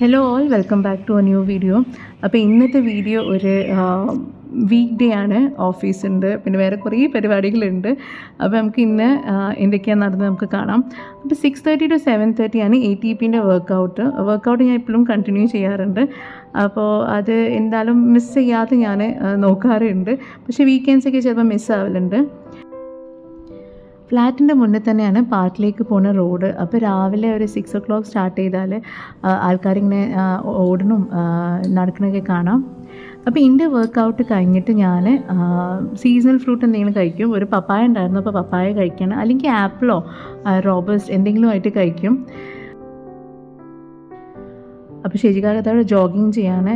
Hello all welcome back to a new video അപ്പോൾ ഇന്നത്തെ video ഒരു വീക്ക് ഡേ ആണ്. ഓഫീസുണ്ട് പിന്നെ വേറെ കുറേ പരിപാടികളുണ്ട്. അപ്പോൾ നമുക്ക് ഇന്ന് എന്തൊക്കെയാണ് നടന്നത് നമുക്ക് കാണാം. അപ്പോൾ six thirty to seven thirty ആണ് എ ടി പിന്റെ വർക്കൗട്ട് വർക്കൗട്ട് ഞാൻ ഇപ്പോഴും കണ്ടിന്യൂ ചെയ്യാറുണ്ട്. അപ്പോൾ അത് എന്തായാലും മിസ് ചെയ്യാതെ ഞാൻ നോക്കാറുണ്ട്. പക്ഷേ വീക്കെൻഡ്സൊക്കെ ചിലപ്പോൾ മിസ്സാവലുണ്ട് ഫ്ലാറ്റിന്റെ മുന്നേ തന്നെയാണ് പാർക്കിലേക്ക് പോകുന്ന റോഡ്. അപ്പോൾ രാവിലെ ഒരു സിക്സ് ഒ ക്ലോക്ക് സ്റ്റാർട്ട് ചെയ്താൽ ആൾക്കാരിങ്ങനെ ഓടണം നടക്കണമൊക്കെ കാണാം. അപ്പോൾ എന്റെ വർക്കൗട്ട് കഴിഞ്ഞിട്ട് ഞാൻ സീസണൽ ഫ്രൂട്ട് എന്തെങ്കിലും കഴിക്കും. ഒരു പപ്പായ ഉണ്ടായിരുന്നു അപ്പോൾ പപ്പായ കഴിക്കണം. അല്ലെങ്കിൽ ആപ്പിളോ റോബസ്റ്റ് എന്തെങ്കിലും ആയിട്ട് കഴിക്കും. അപ്പോൾ ശരിക്കാലത്തോടെ ജോഗിങ് ചെയ്യാണ്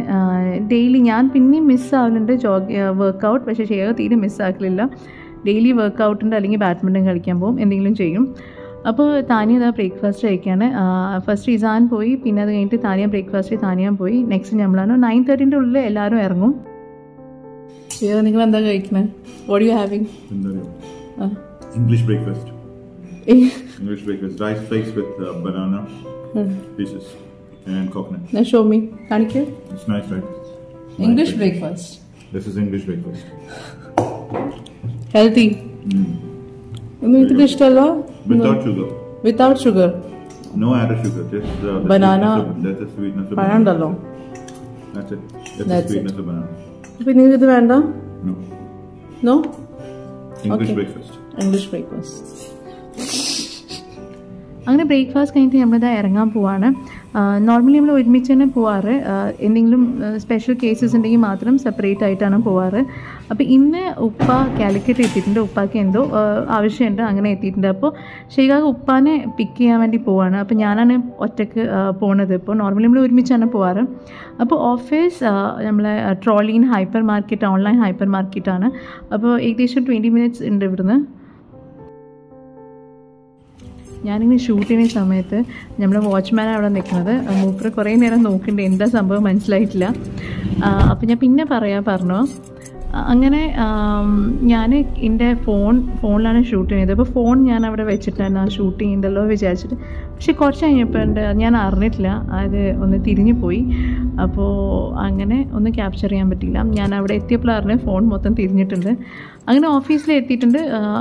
ഡെയിലി ഞാൻ പിന്നെയും മിസ്സാവലുണ്ട് ജോഗ് വർക്കൗട്ട് പക്ഷേ ശരിയാക തീരെ മിസ്സാക്കലില്ല ഡെയിലി വർക്കൗട്ടുണ്ട് അല്ലെങ്കിൽ ബാഡ്മിന്റൺ കളിക്കാൻ പോകും എന്തെങ്കിലും ചെയ്യും. അപ്പോൾ താനിയ അതാ ബ്രേക്ക്ഫാസ്റ്റ് കഴിക്കുകയാണ് ഫസ്റ്റ് ഇസാൻ പോയി പിന്നെ അത് കഴിഞ്ഞിട്ട് താനിയ ബ്രേക്ക്ഫാസ്റ്റ് താനിയാൻ പോയി. നെക്സ്റ്റ് നമ്മളാണ് നയൻ തേർട്ടിന്റെ ഉള്ളിൽ എല്ലാവരും ഇറങ്ങും. നിങ്ങൾ എന്താ കഴിക്കുന്നത് what you having English breakfast. English breakfast. Rice flakes with uh, banana pieces and coconut. Show me കാണിക്ക്. It's nice right English breakfast this is English breakfast. Healthy ഒന്നും ഇതിന് ഇഷ്ടമല്ല. Without sugar No added sugar. Just the Banana. sweetness of, that's the sweetness of പഴം banana. ഉണ്ടല്ലോ That's it. That's, That's the sweetness of banana. അപ്പം നിങ്ങൾക്ക് ഇത് വേണ്ട No. No English Okay. breakfast. English breakfast അങ്ങനെ ബ്രേക്ക്ഫാസ്റ്റ് കഴിഞ്ഞിട്ട് നമ്മളിതാ ഇറങ്ങാൻ പോവാണ് നോർമലി നമ്മൾ ഒരുമിച്ച് തന്നെ പോവാറ് എന്തെങ്കിലും സ്പെഷ്യൽ കേസസ് ഉണ്ടെങ്കിൽ മാത്രം സെപ്പറേറ്റ് ആയിട്ടാണ് പോവാറ് അപ്പോൾ ഇന്ന് ഉപ്പ കാലിക്കറ്റ് എത്തിയിട്ടുണ്ട്. ഉപ്പാക്ക് എന്തോ ആവശ്യമുണ്ട്. അങ്ങനെ എത്തിയിട്ടുണ്ട്. അപ്പോൾ ശരിക്കും ഉപ്പാനെ പിക്ക് ചെയ്യാൻ വേണ്ടി പോവാണ്. അപ്പോൾ ഞാനാണ് ഒറ്റയ്ക്ക് പോകുന്നത് പോണത്. ഇപ്പോൾ നോർമലി നമ്മൾ ഒരുമിച്ചാണ് പോവാറ്. അപ്പോൾ ഓഫീസ് നമ്മളെ ട്രോളിൻ ഹൈപ്പർ മാർക്കറ്റ് ഓൺലൈൻ ഹൈപ്പർ മാർക്കറ്റാണ് അപ്പോൾ ഏകദേശം ട്വന്റി മിനിറ്റ്സ് ഉണ്ട് ഇവിടുന്ന്. ഞാനിങ്ങനെ ഷൂട്ട് ചെയ്യുന്ന സമയത്ത് നമ്മുടെ വാച്ച്മാനാണ് അവിടെ നിൽക്കുന്നത്. മൂപ്പർ കുറേ നേരം നോക്കുന്നുണ്ട്. എന്താ സംഭവം മനസ്സിലായിട്ടില്ല. അപ്പോൾ ഞാൻ പിന്നെ പറയാൻ പറഞ്ഞു. അങ്ങനെ ഞാൻ എന്റെ ഫോൺ ഫോണിലാണ് ഷൂട്ട് ചെയ്യുന്നത്. അപ്പോൾ ഫോൺ ഞാൻ അവിടെ വെച്ചിട്ടാണ് ആ ഷൂട്ട് ചെയ്യുന്നുണ്ടല്ലോ വിചാരിച്ചിട്ട്. പക്ഷെ കുറച്ച് കഴിഞ്ഞപ്പോൾ എന്റെ ഞാൻ അറിഞ്ഞിട്ടില്ല. അത് ഒന്ന് തിരിഞ്ഞു പോയി. അപ്പോൾ അങ്ങനെ ഒന്ന് ക്യാപ്ചർ ചെയ്യാൻ പറ്റിയില്ല. ഞാൻ അവിടെ എത്തിയപ്പോൾ അറിഞ്ഞ് ഫോൺ മൊത്തം തിരിഞ്ഞിട്ടുണ്ട്. അങ്ങനെ ഓഫീസിൽ എത്തിയിട്ടുണ്ട്.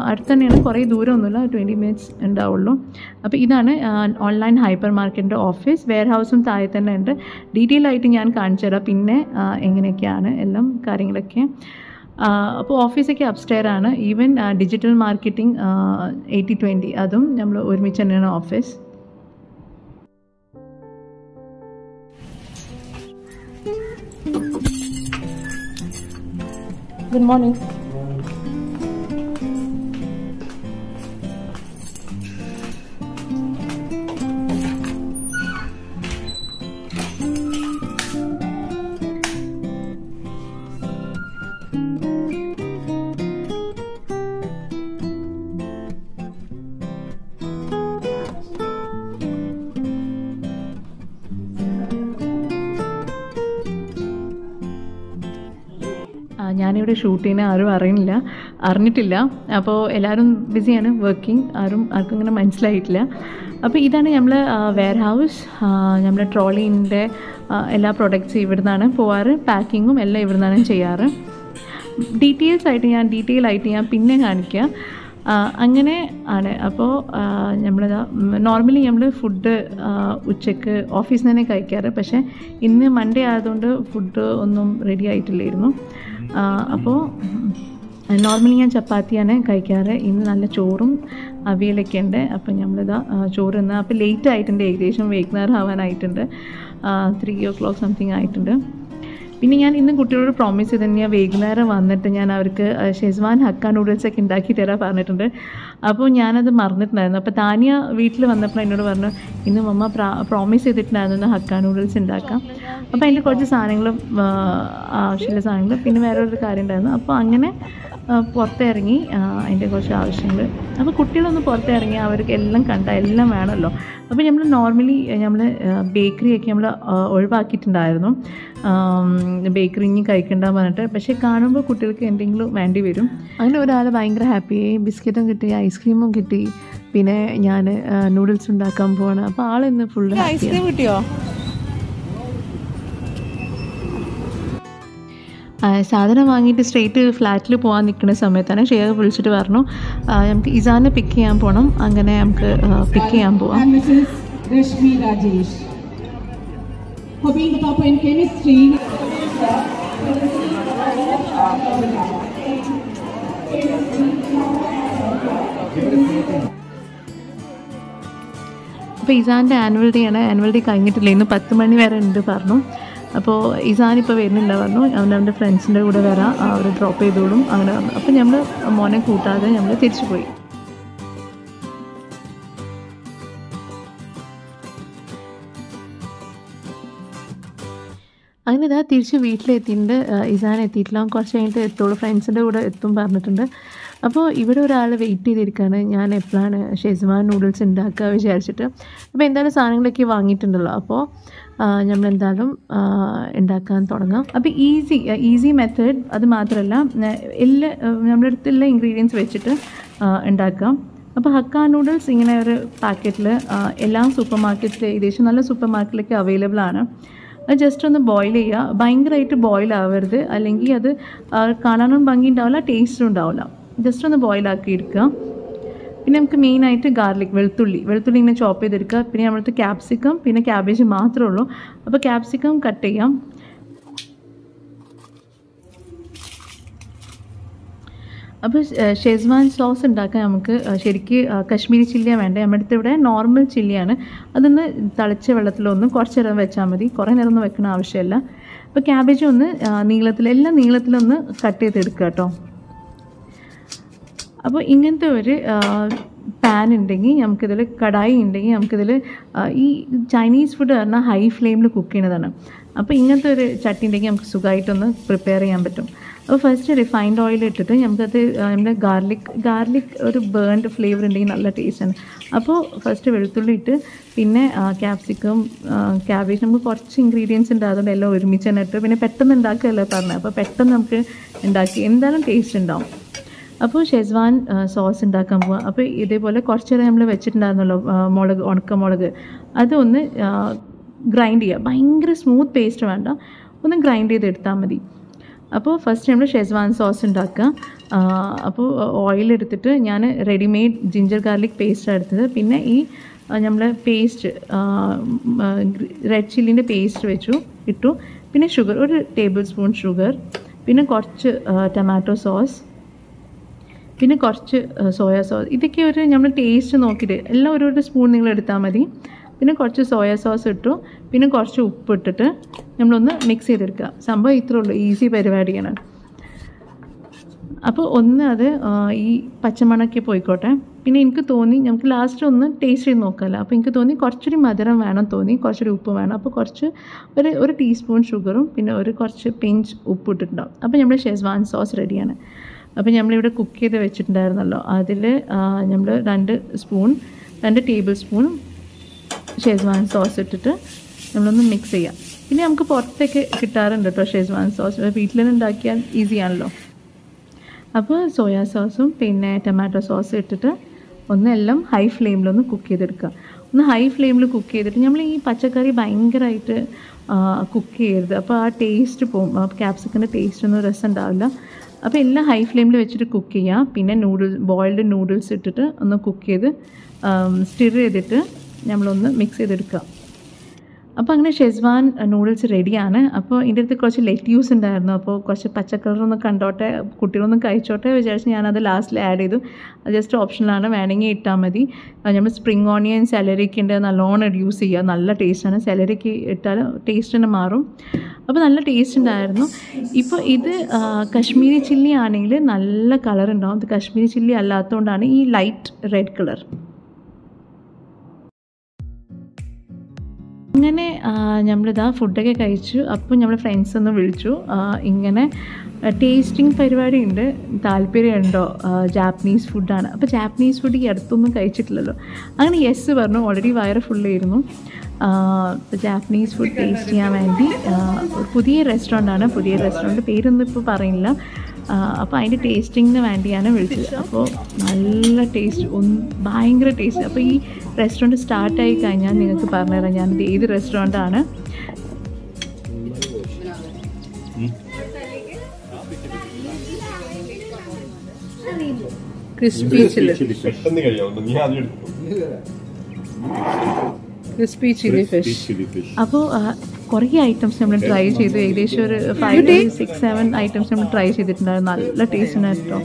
അടുത്ത് തന്നെയാണ് കുറേ ദൂരമൊന്നുമില്ല. ട്വന്റി മിനിറ്റ്സ് ഉണ്ടാവുള്ളൂ. അപ്പോൾ ഇതാണ് ഓൺലൈൻ ഹൈപ്പർ മാർക്കറ്റിന്റെ ഓഫീസ് വെയർ ഹൗസും താഴെ തന്നെ ഉണ്ട്. ഡീറ്റെയിൽ ആയിട്ട് ഞാൻ കാണിച്ചു തരാം പിന്നെ എങ്ങനെയൊക്കെയാണ് എല്ലാം കാര്യങ്ങളൊക്കെ. അപ്പോൾ ഓഫീസൊക്കെ അപ്സ്റ്റെയർ ആണ്. Even digital marketing eighty twenty അതും നമ്മൾ ഒരുമിച്ച് തന്നെയാണ് ഓഫീസ് ഗുഡ് മോർണിംഗ് ഞാനിവിടെ ഷൂട്ട് ചെയ്യുന്ന ആരും അറിയുന്നില്ല അറിഞ്ഞിട്ടില്ല. അപ്പോൾ എല്ലാവരും ബിസിയാണ് വർക്കിംഗ്. ആരും ആർക്കും ഇങ്ങനെ മനസ്സിലായിട്ടില്ല. അപ്പോൾ ഇതാണ് നമ്മൾ വെയർ ഹൗസ് നമ്മൾ ട്രോളിന്റെ എല്ലാ പ്രൊഡക്ട്സും ഇവിടുന്നാണ് പോവാറ്. പാക്കിങ്ങും എല്ലാം ഇവിടുന്നാണ് ചെയ്യാറ്. ഡീറ്റെയിൽസ് ആയിട്ട് ഞാൻ ഡീറ്റെയിൽ ആയിട്ട് ഞാൻ പിന്നെ കാണിക്കാം. അങ്ങനെ ആണ്. അപ്പോൾ നമ്മൾ നോർമലി നമ്മൾ ഫുഡ് ഉച്ചയ്ക്ക് ഓഫീസിൽ തന്നെ കഴിക്കാറ്. പക്ഷേ ഇന്ന് മൺഡേ ആയതുകൊണ്ട് ഫുഡ് ഒന്നും റെഡി ആയിട്ടില്ലായിരുന്നു. അപ്പോൾ നോർമലി ഞാൻ ചപ്പാത്തിയാണ് കഴിക്കാറ്. ഇന്ന് നല്ല ചോറും അവിയലൊക്കെ ഉണ്ട്. അപ്പോൾ നമ്മളിതാ ചോറ് ഇന്ന് അപ്പോൾ ലേറ്റ് ആയിട്ടുണ്ട്. ഏകദേശം വൈകുന്നേരം ആവാനായിട്ടുണ്ട്. ത്രീ ഓ ക്ലോക്ക് സംതിങ് ആയിട്ടുണ്ട്. പിന്നെ ഞാൻ ഇന്ന് കുട്ടികളോട് പ്രോമിസ് ചെയ്ത് ഞാൻ വൈകുന്നേരം വന്നിട്ട് ഞാൻ അവർക്ക് ഷെസ്വാൻ ഹക്ക നൂഡിൽസ് ഒക്കെ ഉണ്ടാക്കി തരാൻ പറഞ്ഞിട്ടുണ്ട്. അപ്പോൾ ഞാനത് മറന്നിട്ടുണ്ടായിരുന്നു. അപ്പോൾ താനിയ വീട്ടിൽ വന്നപ്പോൾ എന്നോട് പറഞ്ഞു ഇന്ന് മമ്മ പ്രോമിസ് ചെയ്തിട്ടുണ്ടായിരുന്നു ഹക്ക നൂഡിൽസ് ഉണ്ടാക്കാം. അപ്പോൾ അതിന്റെ കുറച്ച് സാധനങ്ങളും ആവശ്യമുള്ള സാധനങ്ങളും പിന്നെ വേറെ ഒരു കാര്യം ഉണ്ടായിരുന്നു. അപ്പോൾ അങ്ങനെ പുറത്തിറങ്ങി അതിന്റെ കുറച്ച് ആവശ്യങ്ങൾ. അപ്പോൾ കുട്ടികളൊന്ന് പുറത്തിറങ്ങി അവർക്ക് എല്ലാം കണ്ട എല്ലാം വേണമല്ലോ. അപ്പോൾ നമ്മൾ നോർമലി നമ്മൾ ബേക്കറിയൊക്കെ നമ്മൾ ഒഴിവാക്കിയിട്ടുണ്ടായിരുന്നു. ബേക്കറി ഇനി കഴിക്കണ്ടെന്ന് പറഞ്ഞിട്ട്. പക്ഷേ കാണുമ്പോൾ കുട്ടികൾക്ക് എന്തെങ്കിലും വേണ്ടി വരും. അങ്ങനെ ഒരാൾ ഭയങ്കര ഹാപ്പിയായി ബിസ്ക്കറ്റും കിട്ടി ഐസ്ക്രീമും കിട്ടി. പിന്നെ ഞാൻ നൂഡിൽസ് ഉണ്ടാക്കാൻ പോവാണ്. അപ്പോൾ ആളിന്ന് ഫുള്ള് ഐസ്ക്രീം കിട്ടിയോ? സാധനം വാങ്ങിയിട്ട് സ്ട്രെയിറ്റ് ഫ്ലാറ്റിൽ പോകാൻ നിൽക്കുന്ന സമയത്താണ് ഷെയർ വിളിച്ചിട്ട് പറഞ്ഞു. നമുക്ക് ഇസാനെ പിക്ക് ചെയ്യാൻ പോകണം അങ്ങനെ നമുക്ക് പിക്ക് ചെയ്യാൻ പോവാം. The topper അപ്പോൾ ഇസാന്റെ ആനുവൽ ഡേ ആണ്. ആനുവൽ ഡേ കഴിഞ്ഞിട്ടില്ല. ഇന്ന് പത്ത് മണി വരെ ഉണ്ട് പറഞ്ഞു. അപ്പോൾ ഇസാനിപ്പോൾ വരുന്നില്ല പറഞ്ഞു. അവൻ അവന്റെ ഫ്രണ്ട്സിന്റെ കൂടെ വരാം. അവർ ഡ്രോപ്പ് ചെയ്തോളും. അങ്ങനെ അപ്പോൾ നമ്മൾ മോനെ കൂട്ടാതെ നമ്മൾ തിരിച്ചു പോയി. അങ്ങനെ ഇതാ തിരിച്ച് വീട്ടിലെത്തിയിട്ടുണ്ട്. ഇസാൻ എത്തിയിട്ടില്ല. കുറച്ച് കഴിഞ്ഞിട്ട് എത്തുള്ളൂ. ഫ്രണ്ട്സിന്റെ കൂടെ എത്തും പറഞ്ഞിട്ടുണ്ട്. അപ്പോൾ ഇവിടെ ഒരാൾ വെയിറ്റ് ചെയ്തിരിക്കുകയാണ് ഞാൻ എപ്പോഴാണ് ഷെസ്വാൻ നൂഡിൽസ് ഉണ്ടാക്കുക വിചാരിച്ചിട്ട്. അപ്പോൾ എന്തായാലും സാധനങ്ങളൊക്കെ വാങ്ങിയിട്ടുണ്ടല്ലോ. അപ്പോൾ നമ്മൾ എന്തായാലും ഉണ്ടാക്കാൻ തുടങ്ങാം. അപ്പോൾ ഈസി ഈസി മെത്തേഡ് അത് മാത്രമല്ല എല്ലാ നമ്മുടെ അടുത്തുള്ള ഇൻഗ്രീഡിയൻസ് വെച്ചിട്ട് ഉണ്ടാക്കാം അപ്പോൾ ഹക്ക നൂഡിൽസ് ഇങ്ങനെ ഒരു പാക്കറ്റിൽ എല്ലാ സൂപ്പർ മാർക്കറ്റിൽ ഏകദേശം നല്ല സൂപ്പർ മാർക്കറ്റിലൊക്കെ അവൈലബിൾ ആണ്. അത് ജസ്റ്റ് ഒന്ന് ബോയിൽ ചെയ്യുക ഭയങ്കരമായിട്ട് ബോയിൽ ആവരുത്. അല്ലെങ്കിൽ അത് കാണാനും ഭംഗി ഉണ്ടാവില്ല ടേസ്റ്റും ഉണ്ടാവില്ല ജസ്റ്റ് ഒന്ന് ബോയിലാക്കി എടുക്കുക പിന്നെ നമുക്ക് മെയിനായിട്ട് ഗാർലിക് വെളുത്തുള്ളി. വെളുത്തുള്ളി ഇങ്ങനെ ചോപ്പ് ചെയ്തെടുക്കുക. പിന്നെ നമ്മളടുത്ത് ക്യാപ്സിക്കം പിന്നെ ക്യാബേജ് മാത്രമേ ഉള്ളൂ. അപ്പോൾ ക്യാപ്സിക്കം കട്ട് ചെയ്യാം. അപ്പോൾ ഷെസ്വാൻ സോസ് ഉണ്ടാക്കാൻ നമുക്ക് ശരിക്ക് കശ്മീരി ചില്ലിയാണ് വേണ്ടത് നമ്മുടെ അടുത്ത് ഇവിടെ നോർമൽ ചില്ലിയാണ്. അതൊന്ന് തളിച്ച വെള്ളത്തിലൊന്ന് കുറച്ച് നേരം വെച്ചാൽ മതി. കുറേ നേരം ഒന്നും വെക്കണ ആവശ്യമില്ല. അപ്പോൾ ക്യാബേജ് ഒന്ന് നീളത്തിൽ എല്ലാം നീളത്തിലൊന്ന് കട്ട് ചെയ്തെടുക്കുക കേട്ടോ. അപ്പോൾ ഇങ്ങനത്തെ ഒരു പാൻ ഉണ്ടെങ്കിൽ നമുക്കിതിൽ കടായി ഉണ്ടെങ്കിൽ നമുക്കിതിൽ ഈ ചൈനീസ് ഫുഡ് പറഞ്ഞാൽ ഹൈ ഫ്ലെയിമിൽ കുക്ക് ചെയ്യുന്നതാണ്. അപ്പോൾ ഇങ്ങനത്തെ ഒരു ചട്ടി ഉണ്ടെങ്കിൽ നമുക്ക് സുഖമായിട്ടൊന്ന് പ്രിപ്പയർ ചെയ്യാൻ പറ്റും. അപ്പോൾ ഫസ്റ്റ് റിഫൈൻഡ് ഓയിൽ ഇട്ടിട്ട് നമുക്കത് നമ്മുടെ ഗാർലിക് ഗാർലിക് ഒരു ബേൺഡ് ഫ്ലേവർ ഉണ്ടെങ്കിൽ നല്ല ടേസ്റ്റാണ് അപ്പോൾ ഫസ്റ്റ് വെളുത്തുള്ളി ഇട്ട് പിന്നെ ക്യാപ്സിക്കം ക്യാബേജ് നമുക്ക് കുറച്ച് ഇൻഗ്രീഡിയൻസ് ഉണ്ട് എല്ലാം ഒരുമിച്ച് തന്നെ ഇട്ട് പിന്നെ പെട്ടെന്ന് ഉണ്ടാക്കുകയല്ലേ പറഞ്ഞത്. അപ്പോൾ പെട്ടെന്ന് നമുക്ക് ഉണ്ടാക്കി എന്തായാലും ടേസ്റ്റ് ഉണ്ടാവും. അപ്പോൾ ഷെസ്വാൻ സോസ് ഉണ്ടാക്കാൻ പോവാം. അപ്പോൾ ഇതേപോലെ കുറച്ച് നേരം നമ്മൾ വെച്ചിട്ടുണ്ടായിരുന്നല്ലോ മുളക് ഉണക്കമുളക് അതൊന്ന് ഗ്രൈൻഡ് ചെയ്യുക ഭയങ്കര സ്മൂത്ത് പേസ്റ്റ് വേണ്ട. ഒന്ന് ഗ്രൈൻഡ് ചെയ്തെടുത്താൽ മതി. അപ്പോൾ ഫസ്റ്റ് നമ്മൾ ഷെസ്വാൻ സോസ് ഉണ്ടാക്കുക. അപ്പോൾ ഓയിൽ എടുത്തിട്ട് ഞാൻ റെഡിമെയ്ഡ് ജിഞ്ചർ ഗാർലിക് പേസ്റ്റ് എടുത്തത്. പിന്നെ ഈ നമ്മൾ പേസ്റ്റ് റെഡ് ചില്ലിന്റെ പേസ്റ്റ് വെച്ചു ഇട്ടു. പിന്നെ ഷുഗർ ഒരു ടേബിൾ സ്പൂൺ ഷുഗർ പിന്നെ കുറച്ച് ടൊമാറ്റോ സോസ് പിന്നെ കുറച്ച് സോയാ സോസ്. ഇതൊക്കെ ഒരു നമ്മൾ ടേസ്റ്റ് നോക്കിയിട്ട് എല്ലാം ഒരു ഒരു സ്പൂൺ നിങ്ങൾ എടുത്താൽ മതി. പിന്നെ കുറച്ച് സോയാ സോസ് ഇട്ടു. പിന്നെ കുറച്ച് ഉപ്പ് ഇട്ടിട്ട് നമ്മളൊന്ന് മിക്സ് ചെയ്തെടുക്കുക. സംഭവം ഇത്രേ ഉള്ളൂ. ഈസി പരിപാടിയാണ്. അപ്പോൾ ഒന്ന് അത് ഈ പച്ചമണക്കെ പോയിക്കോട്ടെ. പിന്നെ എനിക്ക് തോന്നി നമുക്ക് ലാസ്റ്റ് ഒന്ന് ടേസ്റ്റ് ചെയ്ത് നോക്കാമല്ലോ അപ്പോൾ എനിക്ക് തോന്നി കുറച്ചൊരു മധുരം വേണം തോന്നി. കുറച്ചൊരു ഉപ്പ് വേണം. അപ്പോൾ കുറച്ച് ഒരു ഒരു ടീസ്പൂൺ ഷുഗറും പിന്നെ ഒരു കുറച്ച് പിഞ്ച് ഉപ്പ് ഇട്ടിട്ടുണ്ടാവും. അപ്പോൾ നമ്മൾ ഷെസ്വാൻ സോസ് റെഡിയാണ് അപ്പോൾ നമ്മളിവിടെ കുക്ക് ചെയ്ത് വെച്ചിട്ടുണ്ടായിരുന്നല്ലോ. അതിൽ നമ്മൾ രണ്ട് സ്പൂൺ രണ്ട് ടേബിൾ സ്പൂൺ ഷേസ്വാൻ സോസ് ഇട്ടിട്ട് നമ്മളൊന്ന് മിക്സ് ചെയ്യാം. പിന്നെ നമുക്ക് പുറത്തേക്ക് കിട്ടാറുണ്ട് കേട്ടോ ഷേസ്വാൻ സോസ് വീട്ടിൽ നിന്ന് ഉണ്ടാക്കിയാൽ ഈസിയാണല്ലോ അപ്പോൾ സോയാ സോസും പിന്നെ ടൊമാറ്റോ സോസും ഇട്ടിട്ട് ഒന്നെല്ലാം ഹൈ ഫ്ലെയിമിലൊന്ന് കുക്ക് ചെയ്തെടുക്കുക. ഒന്ന് ഹൈ ഫ്ലെയിമിൽ കുക്ക് ചെയ്തിട്ട് നമ്മൾ ഈ പച്ചക്കറി ഭയങ്കരമായിട്ട് കുക്ക് ചെയ്യരുത്. അപ്പോൾ ആ ടേസ്റ്റ് പോകും ആ ക്യാപ്സിക്കന്റെ ടേസ്റ്റ് ഒന്നും രസം ഉണ്ടാവില്ല. അപ്പോൾ എല്ലാം ഹൈ ഫ്ലെയിമിൽ വെച്ചിട്ട് കുക്ക് ചെയ്യുക പിന്നെ നൂഡിൽസ് ബോയിൽഡ് നൂഡിൽസ് ഇട്ടിട്ട് ഒന്ന് കുക്ക് ചെയ്ത് സ്റ്റിർ ചെയ്തിട്ട് നമ്മളൊന്ന് മിക്സ് ചെയ്തെടുക്കുക അപ്പോൾ അങ്ങനെ ഷെസ്വാൻ നൂഡിൽസ് റെഡിയാണ് അപ്പോൾ ഇതിന്റെ അടുത്ത് കുറച്ച് ലെറ്റ്യൂസ് ഉണ്ടായിരുന്നു. അപ്പോൾ കുറച്ച് പച്ചക്കളറൊന്ന് കണ്ടോട്ടെ കുട്ടികളൊന്നും കഴിച്ചോട്ടെ വിചാരിച്ച് ഞാനത് ലാസ്റ്റിൽ ആഡ് ചെയ്തു. അത് ജസ്റ്റ് ഓപ്ഷനിലാണ് വേണമെങ്കിൽ ഇട്ടാൽ മതി. നമ്മൾ സ്പ്രിങ് ഓണിയൻ സാലറിക്ക് ഉണ്ട് നല്ലോണം യൂസ് ചെയ്യുക. നല്ല ടേസ്റ്റാണ് സാലറിക്ക് ഇട്ടാൽ ടേസ്റ്റ് തന്നെ മാറും. അപ്പോൾ നല്ല ടേസ്റ്റ് ഉണ്ടായിരുന്നു. ഇപ്പോൾ ഇത് കശ്മീരി ചില്ലി ആണെങ്കിൽ നല്ല കളർ ഉണ്ടാവും. കശ്മീരി ചില്ലി അല്ലാത്തതുകൊണ്ടാണ് ഈ ലൈറ്റ് റെഡ് കളർ അങ്ങനെ നമ്മളിതാ ഫുഡൊക്കെ കഴിച്ചു. അപ്പോൾ നമ്മൾ ഫ്രണ്ട്സ് ഒന്ന് വിളിച്ചു. ഇങ്ങനെ ടേസ്റ്റിംഗ് പരിപാടി ഉണ്ട് താല്പര്യമുണ്ടോ? ജാപ്പനീസ് ഫുഡാണ് അപ്പോൾ ജാപ്പനീസ് ഫുഡ് ഈ അടുത്തൊന്നും കഴിച്ചിട്ടില്ലല്ലോ. അങ്ങനെ യെസ് പറഞ്ഞു. ഓൾറെഡി വയറ് ഫുള്ളായിരുന്നു ജാപ്പനീസ് ഫുഡ് ടേസ്റ്റ് ചെയ്യാൻ വേണ്ടി പുതിയ റെസ്റ്റോറന്റാണ് പുതിയ റെസ്റ്റോറന്റ് പേരൊന്നും ഇപ്പോൾ പറയുന്നില്ല. ആ, അപ്പോൾ അതിന്റെ ടേസ്റ്റിങ്ങിന് വേണ്ടിയാണ് വിളിച്ചത്. അപ്പോൾ നല്ല ടേസ്റ്റ് ഭയങ്കര ടേസ്റ്റ് അപ്പോൾ ഈ റെസ്റ്റോറന്റ് സ്റ്റാർട്ടായി കഴിഞ്ഞാൽ നിങ്ങൾക്ക് പറഞ്ഞുതരാം ഞാനിത് ഏത് റെസ്റ്റോറന്റാണ് ക്രിസ്പി ചില്ലി പെട്ടെന്ന് കഴിയാവുന്നു. നീ ആദ്യം എടുക്കും ക്രിസ്പി ചില്ലി ഫിഷ്. അപ്പോൾ കുറേ ഐറ്റംസ് നമ്മൾ ട്രൈ ചെയ്തു. ഏകദേശം ഒരു ഫൈവ് സിക്സ് സെവൻ ഐറ്റംസ് നമ്മൾ ട്രൈ ചെയ്തിട്ടുണ്ടായിരുന്നു നല്ല ടേസ്റ്റ് ഉണ്ടായിരുന്നു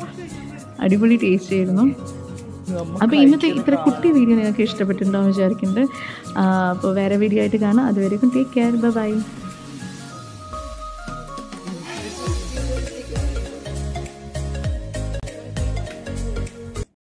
അടിപൊളി ടേസ്റ്റ് ആയിരുന്നു. അപ്പോൾ ഇന്നത്തെ ഇത്ര കുട്ടി വീഡിയോ നിങ്ങൾക്ക് ഇഷ്ടപ്പെട്ടിട്ടുണ്ടോ എന്ന് വിചാരിക്കുന്നുണ്ട്. അപ്പോൾ വേറെ വീഡിയോ ആയിട്ട് കാണാം. അതുവരെയും ടേക്ക് കെയർ ബൈ